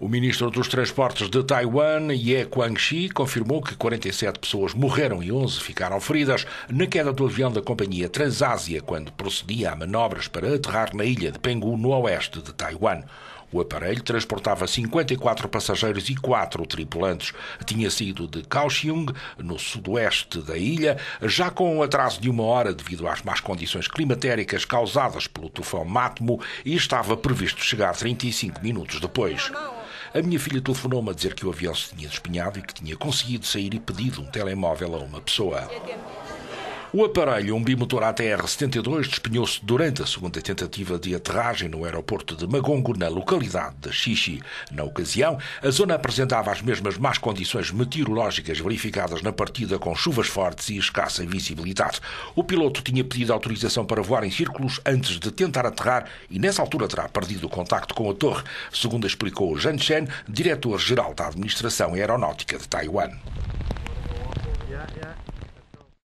O ministro dos Transportes de Taiwan, Ye Guangxi, confirmou que 47 pessoas morreram e 11 ficaram feridas na queda do avião da companhia Transásia quando procedia a manobras para aterrar na ilha de Penghu, no oeste de Taiwan. O aparelho transportava 54 passageiros e 4 tripulantes. Tinha sido de Kaohsiung, no sudoeste da ilha, já com um atraso de uma hora devido às más condições climatéricas causadas pelo tufão Matmo e estava previsto chegar 35 minutos depois. A minha filha telefonou-me a dizer que o avião se tinha despenhado e que tinha conseguido sair e pedido um telemóvel a uma pessoa. O aparelho, um bimotor ATR-72, despenhou-se durante a segunda tentativa de aterragem no aeroporto de Magongo, na localidade de Xixi. Na ocasião, a zona apresentava as mesmas más condições meteorológicas verificadas na partida com chuvas fortes e escassa visibilidade. O piloto tinha pedido autorização para voar em círculos antes de tentar aterrar e nessa altura terá perdido o contacto com a torre, segundo explicou Zhang Shen, diretor-geral da Administração Aeronáutica de Taiwan.